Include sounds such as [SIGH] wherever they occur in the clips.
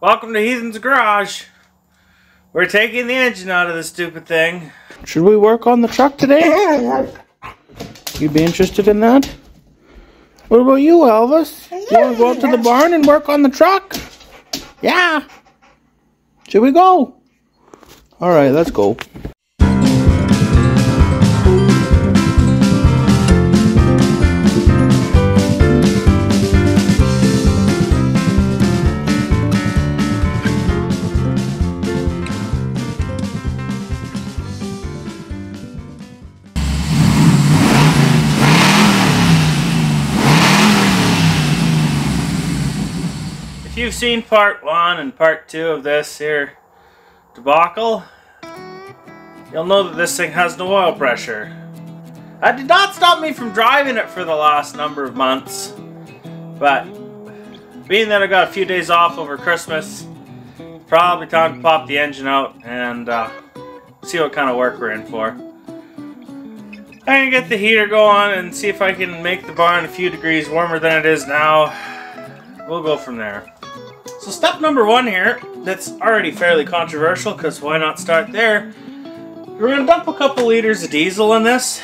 Welcome to Heathen's Garage. We're taking the engine out of this stupid thing. Should we work on the truck today? [LAUGHS] You'd be interested in that? What about you, Elvis? You want to go out to the barn and work on the truck? Yeah. Should we go? All right, let's go. You've seen part one and part two of this here debacle, you'll know that this thing has no oil pressure. That did not stop me from driving it for the last number of months, but being that I got a few days off over Christmas, probably time to pop the engine out and uh, see what kind of work we're in for. I'm gonna get the heater going and see if I can make the barn a few degrees warmer than it is now. We'll go from there. So step number one here, that's already fairly controversial because why not start there? We're going to dump a couple liters of diesel in this.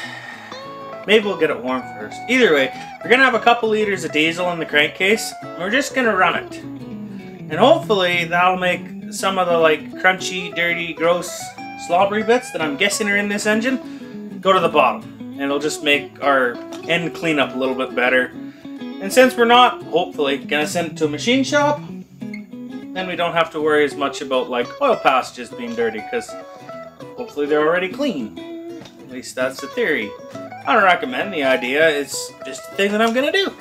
Maybe we'll get it warm first. Either way, we're going to have a couple liters of diesel in the crankcase. And we're just going to run it. And hopefully that'll make some of the like crunchy, dirty, gross, slobbery bits that I'm guessing are in this engine go to the bottom. And it'll just make our end cleanup a little bit better. And since we're not, hopefully, gonna send it to a machine shop, then we don't have to worry as much about like oil passages being dirty because hopefully they're already clean. At least that's the theory. I don't recommend the idea, it's just a thing that I'm gonna do.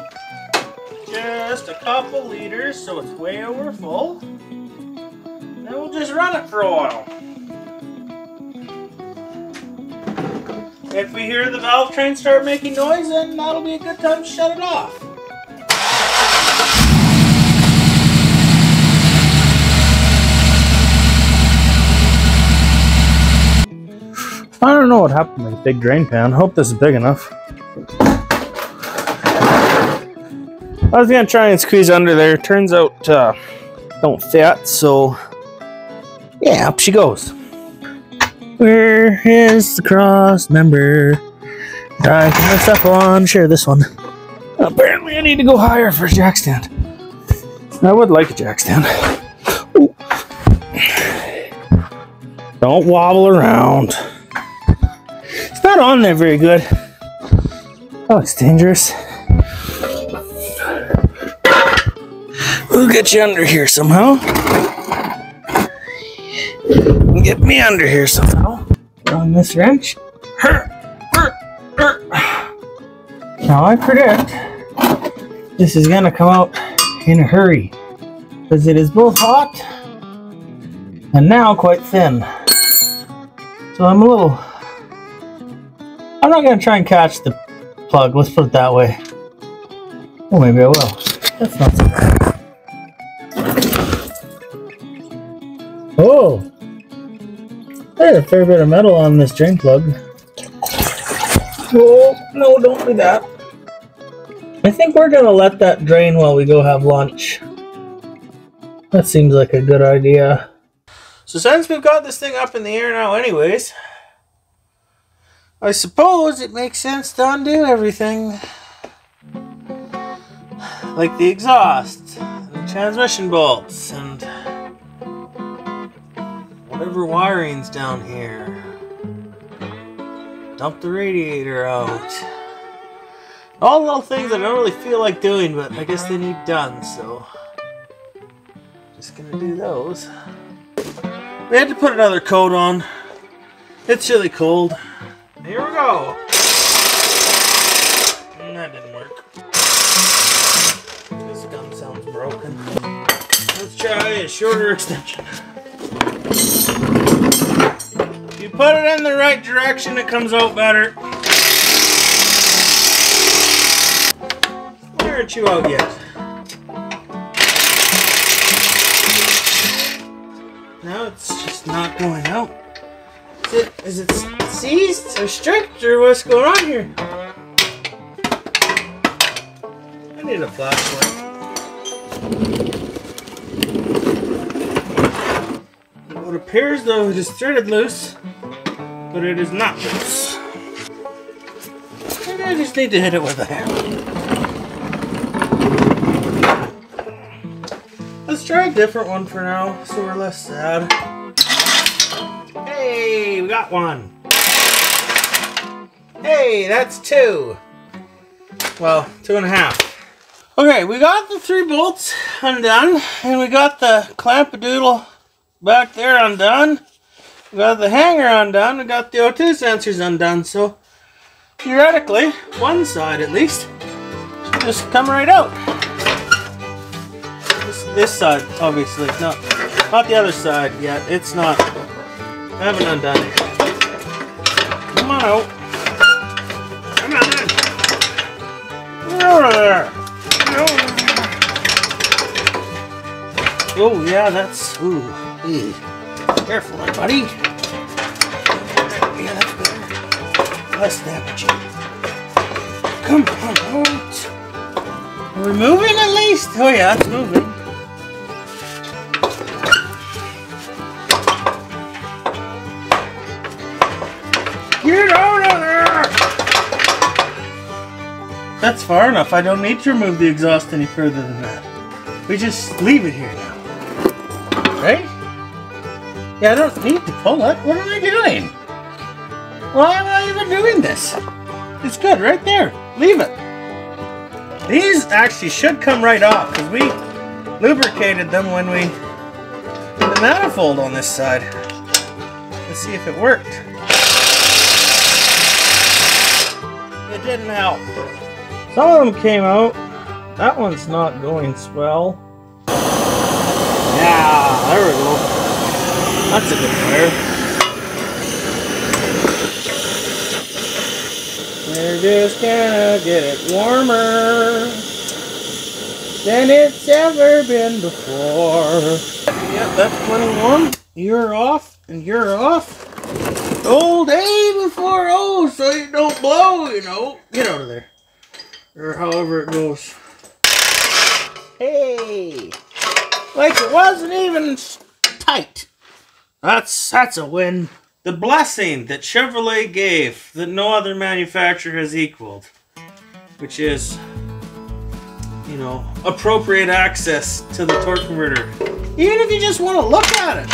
Just a couple liters so it's way over full. Then we'll just run it for a while. If we hear the valve train start making noise, then that'll be a good time to shut it off. I don't know what happened to the big drain pan. Hope this is big enough. I was gonna try and squeeze under there. Turns out, uh, don't fit. So, yeah, up she goes. Where is the cross member? I can up on. Share this one. Apparently, I need to go higher for a jack stand. I would like a jack stand. Ooh. Don't wobble around. Not on there very good. Oh, it's dangerous. We'll get you under here somehow. Get me under here somehow. On this wrench. Now I predict this is gonna come out in a hurry because it is both hot and now quite thin. So I'm a little. I'm not gonna try and catch the plug. Let's put it that way. Well, maybe I will. That's not so bad. Oh, there's a fair bit of metal on this drain plug. Oh no! Don't do that. I think we're gonna let that drain while we go have lunch. That seems like a good idea. So since we've got this thing up in the air now anyways, I suppose it makes sense to undo everything. Like the exhaust, and the transmission bolts, and whatever wiring's down here. Dump the radiator out. All little things I don't really feel like doing, but I guess they need done, so just gonna do those. We had to put another coat on. It's really cold. Here we go. Mm, That didn't work. This gun sounds broken. Let's try a shorter extension. If you put it in the right direction, it comes out better. Where aren't you out yet? No, it's just not going out. Is it, is it seized or stripped or what's going on here? I need a flashlight. It appears though it is threaded loose, but it is not loose. And I just need to hit it with a hammer. Let's try a different one for now, so we're less sad. Hey, we got one. Hey, that's two. Well, two and a half. Okay, we got the three bolts undone, and we got the clampadoodle back there undone. We got the hanger undone, we got the O2 sensors undone, so theoretically, one side at least, should just come right out. This, this side, obviously, not, not the other side yet. It's not, I haven't undone it. Come on out. Come on. There. Get over there. Oh yeah, that's ooh. Hey. Careful there, buddy. Yeah, that's better. Less damaging. Come on out. Are we moving at least? Oh yeah, it's moving. That's far enough. I don't need to remove the exhaust any further than that. We just leave it here now. Right? Yeah, I don't need to pull it. What am I doing? Why am I even doing this? It's good right there. Leave it. These actually should come right off because we lubricated them when we did the manifold on this side. Let's see if it worked. It didn't help. Some of them came out. That one's not going swell. Yeah, there we go. That's a good fire. We're just gonna get it warmer than it's ever been before. Yep, that's plenty warm. You're off, and you're off. Old day before oh, so you don't blow, you know. Get out of there. Or however it goes. Hey! Like it wasn't even tight. That's that's a win. The blessing that Chevrolet gave that no other manufacturer has equaled, which is, you know, appropriate access to the torque converter. Even if you just want to look at it.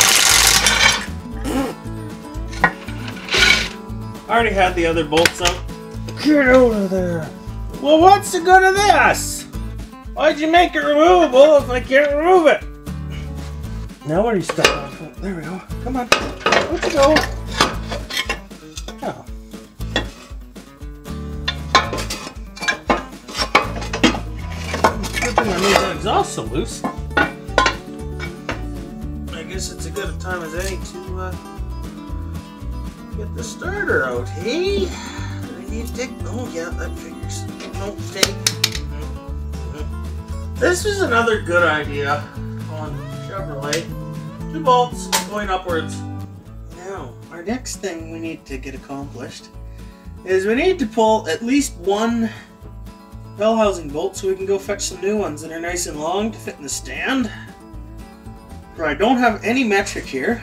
I already had the other bolts up. Get out of there. Well, what's the good of this? Why'd you make it removable if I can't remove it? Now where do you stop? Oh, there we go. Come on. Let's go. Oh. Good thing I made that exhaust so loose. I guess it's a good time as any to uh, get the starter out, hey? I need to take? Oh yeah, that figures. This is another good idea on Chevrolet. Two bolts going upwards. Now, our next thing we need to get accomplished is we need to pull at least one bell housing bolt so we can go fetch some new ones that are nice and long to fit in the stand. For I don't have any metric here.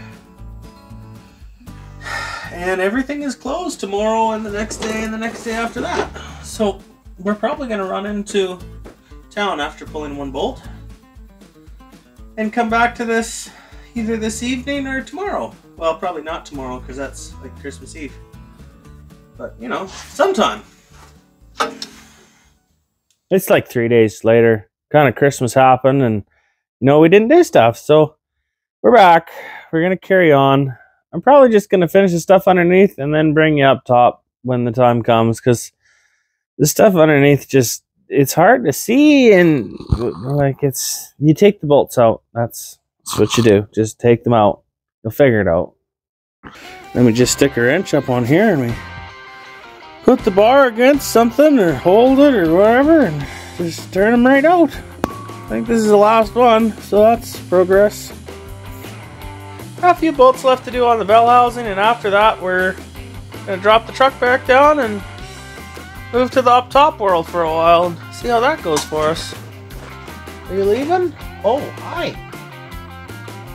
And everything is closed tomorrow and the next day and the next day after that. So we're probably going to run into town after pulling one bolt and come back to this either this evening or tomorrow. Well, probably not tomorrow because that's like Christmas Eve. But, you know, sometime. It's like three days later. Kind of Christmas happened, and you know we didn't do stuff, so we're back. We're gonna carry on. I'm probably just gonna finish the stuff underneath and then bring you up top when the time comes, because the stuff underneath just it's hard to see and like it's you take the bolts out. That's that's what you do. Just take them out. You'll figure it out. Then we just stick a wrench up on here and we put the bar against something or hold it or whatever and just turn them right out. I think this is the last one, so that's progress. Got a few bolts left to do on the bell housing, and after that, we're gonna drop the truck back down and move to the up top world for a while and see how that goes for us. Are you leaving? Oh, hi.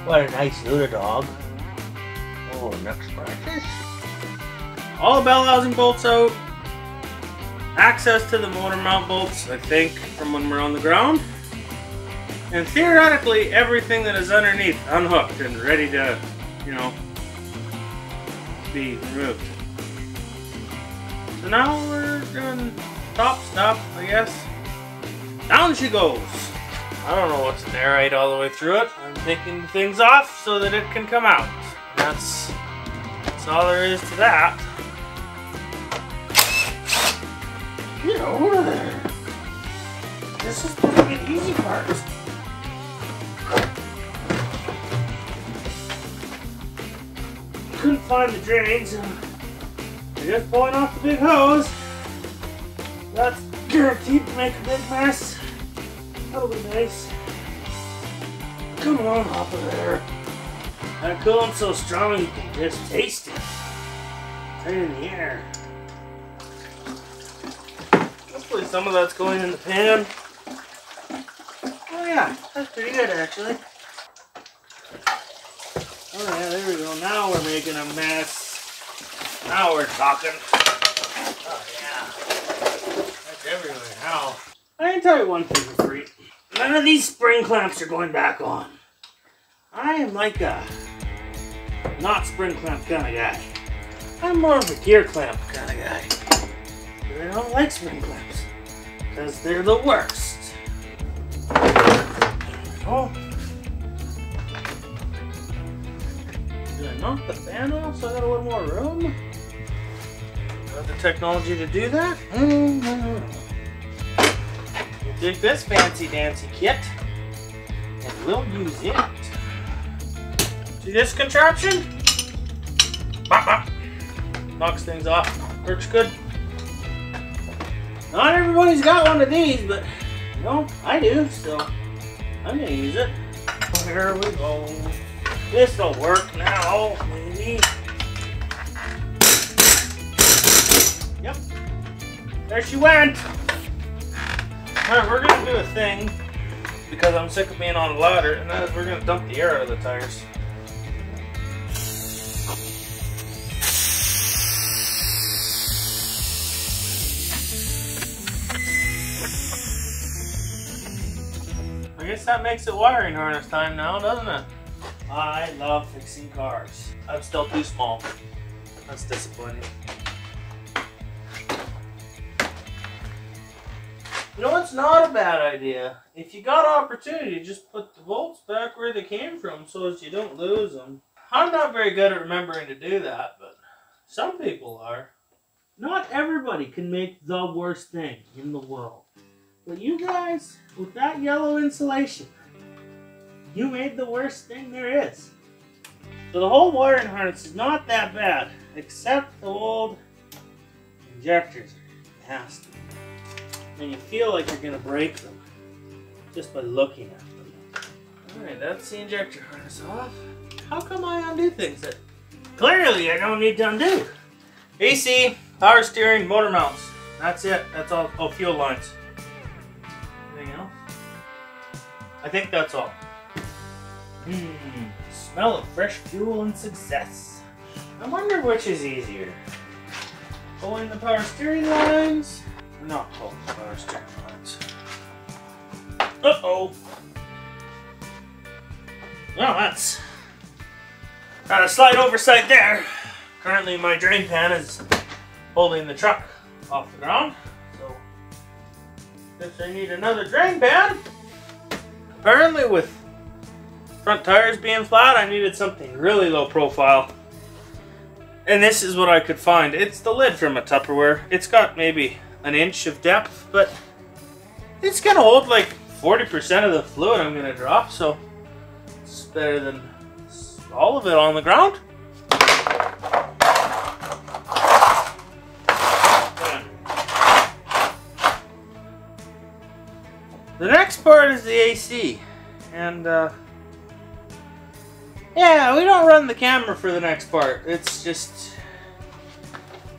What a nice little dog. Oh, next practice. All the bell housing bolts out. Access to the motor mount bolts, I think, from when we're on the ground. And theoretically, everything that is underneath unhooked and ready to, you know, be removed. So now we're doing stop, stop, I guess. Down she goes. I don't know what to narrate all the way through it. I'm taking things off so that it can come out. That's, that's all there is to that. Get over there. This is the easy part. Couldn't find the drains. Just pulling off the big hose. That's guaranteed to make a big mess. That'll be nice. Come on, of there. That coolant's so strong you can just taste it. Right in the air. Hopefully some of that's going in the pan. Oh yeah, that's pretty good actually. Oh yeah, there we go. Now we're making a mess. Now we're talking. Oh yeah. That's everywhere now. I can tell you one thing for free. None of these spring clamps are going back on. I am like a not spring clamp kind of guy. I'm more of a gear clamp kind of guy. But I don't like spring clamps. Because they're the worst. Oh. Did I knock the fan off so I got a little more room? The technology to do that? Mm-hmm. Take this fancy dancy kit and we'll use it. See this contraption? Bop, bop. Knocks things off. Works good. Not everybody's got one of these, but you know, I do, so I'm gonna use it. Here we go. This'll work now, maybe. There she went. Alright, we're gonna do a thing because I'm sick of being on a ladder, and that is we're gonna dump the air out of the tires. I guess that makes it wiring harness time now, doesn't it? I love fixing cars. I'm still too small. That's disappointing. You know what's not a bad idea? If you got opportunity, just put the bolts back where they came from so as you don't lose them. I'm not very good at remembering to do that, but some people are. Not everybody can make the worst thing in the world. But you guys, with that yellow insulation, you made the worst thing there is. So the whole wiring harness is not that bad, except the old injectors are nasty. And you feel like you're gonna break them just by looking at them. Alright, that's the injector harness off. How come I undo things that clearly I don't need to undo? AC, power steering, motor mounts. That's it. That's all. Oh, fuel lines. Anything else? I think that's all. Hmm. Smell of fresh fuel and success. I wonder which is easier. Pulling the power steering lines? Not lines? Uh-oh. Well, that's... A slight oversight there. Currently my drain pan is holding the truck off the ground. So, guess I need another drain pan. Apparently with front tires being flat, I needed something really low profile. And this is what I could find. It's the lid from a Tupperware. It's got maybe an inch of depth, but it's gonna hold like 40% of the fluid I'm gonna drop, so it's better than all of it on the ground. The next part is the AC, and uh, yeah, we don't run the camera for the next part. It's just,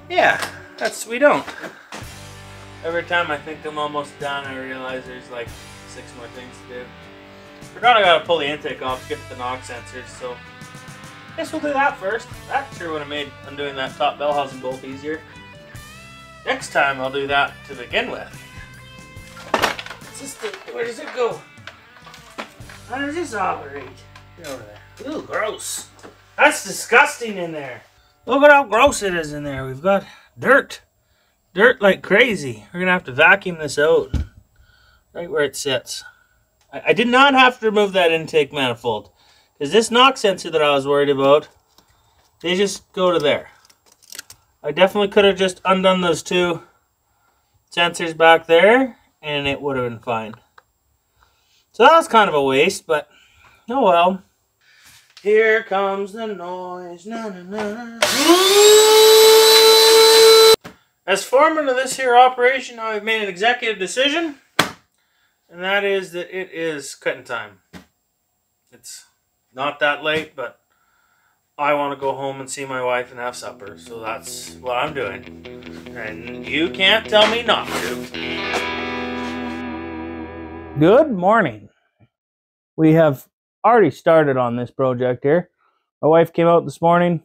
yeah, that's we don't. Every time I think I'm almost done, I realize there's like six more things to do. Forgot I gotta pull the intake off, to get the knock sensors, so I Guess we'll do that first. That sure would have made undoing that top bell housing bolt easier. Next time I'll do that to begin with. Where does it go? How does this operate? Get over there. Ooh, gross. That's disgusting in there. Look at how gross it is in there. We've got dirt. Dirt like crazy. We're gonna have to vacuum this out. Right where it sits. I, I did not have to remove that intake manifold. Because this knock sensor that I was worried about, they just go to there. I definitely could have just undone those two sensors back there and it would have been fine. So that was kind of a waste, but oh well. Here comes the noise. Na, na, na. As foreman of this here operation, I've made an executive decision, and that is that it is cutting time. It's not that late, but I want to go home and see my wife and have supper, so that's what I'm doing. And you can't tell me not to. Good morning. We have already started on this project here. My wife came out this morning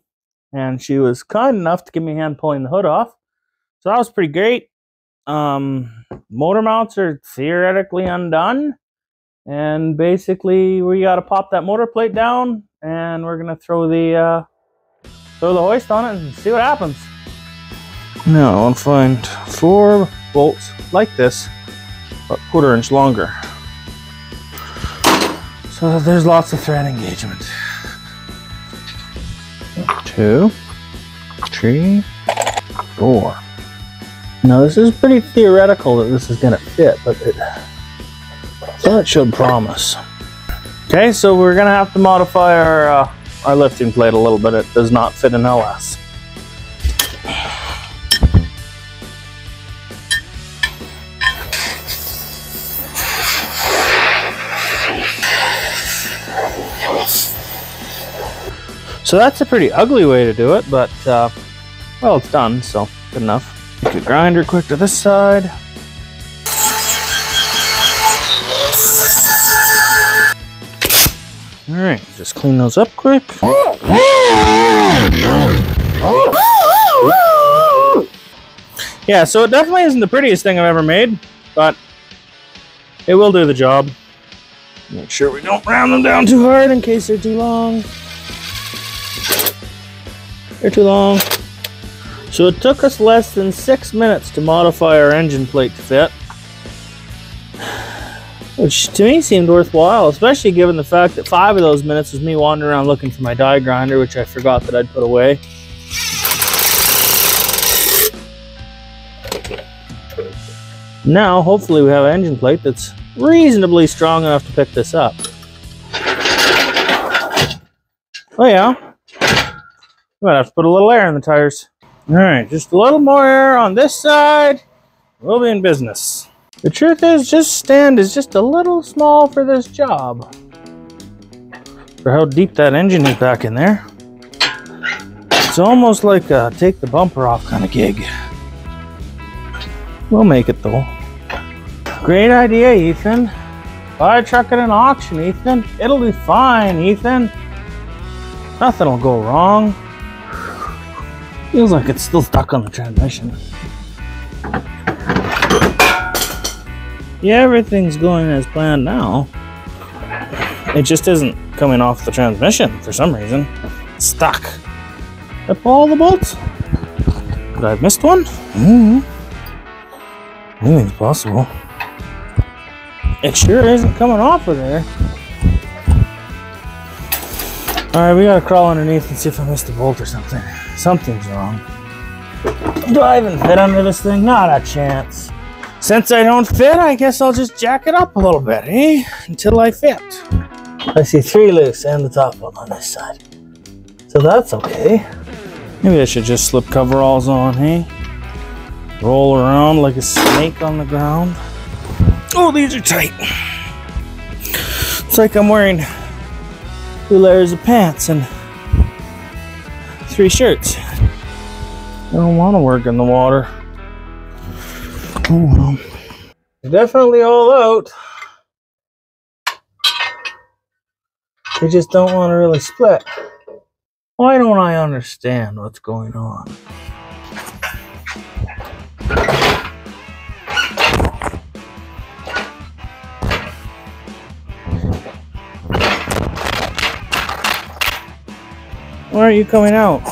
and she was kind enough to give me a hand pulling the hood off. So that was pretty great. Um, motor mounts are theoretically undone. And basically we got to pop that motor plate down and we're going to throw the uh, throw the hoist on it and see what happens. Now I'll find four bolts like this, a quarter inch longer. So there's lots of thread engagement. Two, three, four. Now this is pretty theoretical that this is going to fit, but it, that should promise. Okay, so we're going to have to modify our, uh, our lifting plate a little bit. It does not fit an LS. So that's a pretty ugly way to do it, but uh, well, it's done, so good enough. Take a grinder quick to this side. All right, just clean those up quick. Yeah, so it definitely isn't the prettiest thing I've ever made, but it will do the job. Make sure we don't round them down too hard in case they're too long. They're too long. So it took us less than six minutes to modify our engine plate to fit. Which to me seemed worthwhile, especially given the fact that five of those minutes was me wandering around looking for my die grinder, which I forgot that I'd put away. Now, hopefully we have an engine plate that's reasonably strong enough to pick this up. Oh yeah. Might have to put a little air in the tires. All right, just a little more air on this side. We'll be in business. The truth is, just stand is just a little small for this job. For how deep that engine is back in there. It's almost like a take the bumper off kind of gig. We'll make it though. Great idea, Ethan. Buy a truck at an auction, Ethan. It'll be fine, Ethan. Nothing will go wrong. Feels like it's still stuck on the transmission. Yeah, everything's going as planned now. It just isn't coming off the transmission for some reason. It's stuck. Pull all the bolts? Did I missed one? Mm hmm Anything's possible. It sure isn't coming off of there. Alright, we gotta crawl underneath and see if I missed a bolt or something. Something's wrong. Do I even fit under this thing? Not a chance. Since I don't fit, I guess I'll just jack it up a little bit, eh? Until I fit. I see three loose and the top one on this side. So that's okay. Maybe I should just slip coveralls on, hey? Roll around like a snake on the ground. Oh, these are tight. It's like I'm wearing two layers of pants and three shirts. I don't want to work in the water. Oh well. Definitely all out. They just don't want to really split. Why don't I understand what's going on? Why aren't you coming out?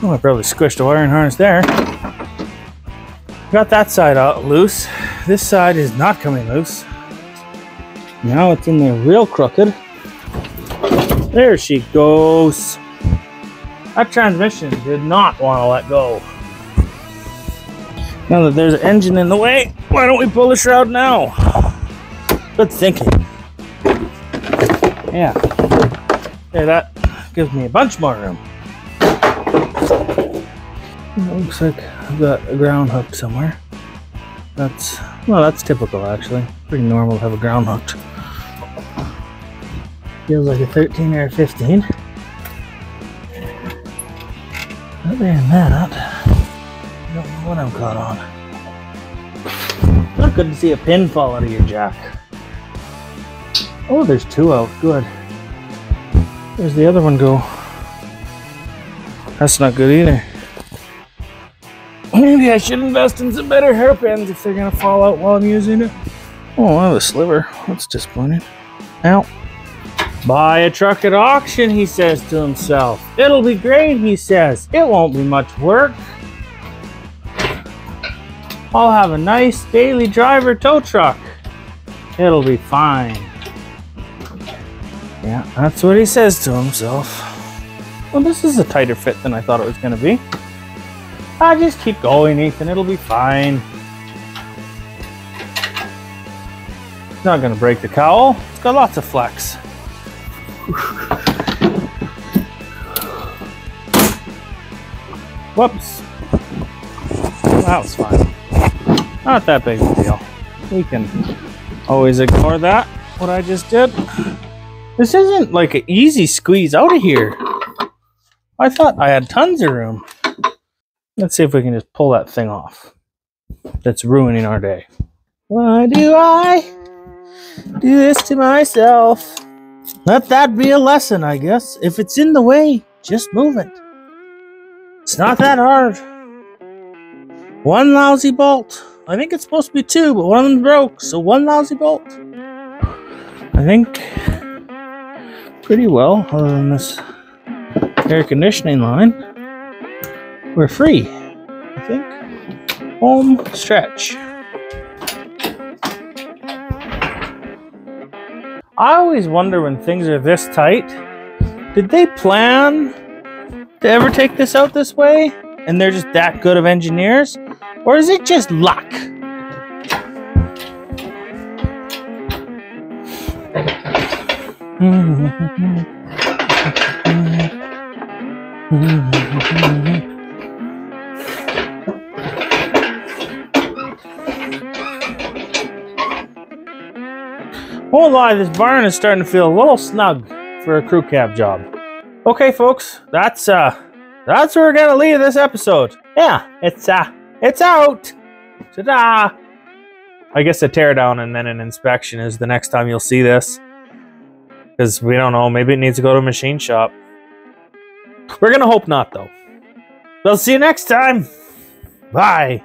Oh, I probably squished the wiring harness there. Got that side out loose. This side is not coming loose. Now it's in there real crooked. There she goes. That transmission did not want to let go. Now that there's an engine in the way, why don't we pull the shroud now? Good thinking. Yeah. Yeah, that gives me a bunch more room. It looks like I've got a ground hooked somewhere. That's, well, that's typical actually. Pretty normal to have a ground hooked. Feels like a 13 or a 15. Other than that, I what I'm caught on. Not good to see a pin fall out of your jack. Oh, there's two out. Good. Where's the other one go? That's not good either. Maybe I should invest in some better hairpins if they're gonna fall out while I'm using it. Oh, I have a sliver. That's disappointing. Ow. Buy a truck at auction, he says to himself. It'll be great, he says. It won't be much work. I'll have a nice daily driver tow truck. It'll be fine. Yeah, that's what he says to himself. Well, this is a tighter fit than I thought it was going to be. I just keep going, Ethan. It'll be fine. It's not going to break the cowl. It's got lots of flex. Whoops. That was fine. Not that big of a deal. We can always ignore that, what I just did. This isn't like an easy squeeze out of here. I thought I had tons of room. Let's see if we can just pull that thing off. That's ruining our day. Why do I do this to myself? Let that be a lesson, I guess. If it's in the way, just move it. It's not that hard. One lousy bolt. I think it's supposed to be two, but one of them broke, so one lousy bolt. I think pretty well, other than this air conditioning line. We're free, I think. Home stretch. I always wonder when things are this tight, did they plan to ever take this out this way? And they're just that good of engineers? Or is it just luck? Won't lie, this barn is starting to feel a little snug for a crew cab job. Okay, folks, that's uh, that's where we're gonna leave this episode. Yeah, it's uh, it's out. Ta-da! I guess a teardown and then an inspection is the next time you'll see this. Because we don't know, maybe it needs to go to a machine shop. We're gonna hope not, though. We'll see you next time. Bye.